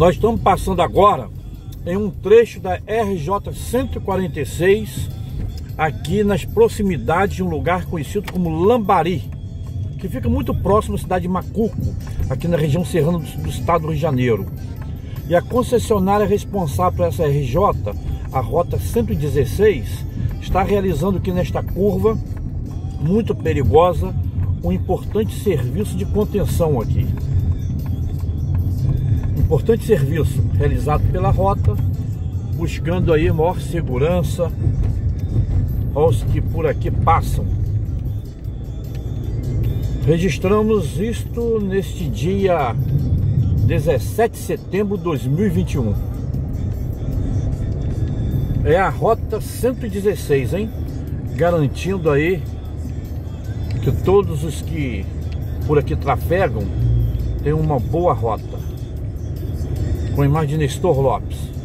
Nós estamos passando agora em um trecho da RJ 146, aqui nas proximidades de um lugar conhecido como Lambari, que fica muito próximo à cidade de Macuco, aqui na região serrana do, do estado do Rio de Janeiro. E a concessionária responsável por essa RJ, a Rota 116, está realizando aqui nesta curva, muito perigosa, um importante serviço de contenção aqui. Importante serviço realizado pela rota, buscando aí maior segurança aos que por aqui passam. Registramos isto neste dia 17 de setembro de 2021. É a rota 116, hein? Garantindo aí que todos os que por aqui trafegam tenham uma boa rota. Com de Nestor Lopes.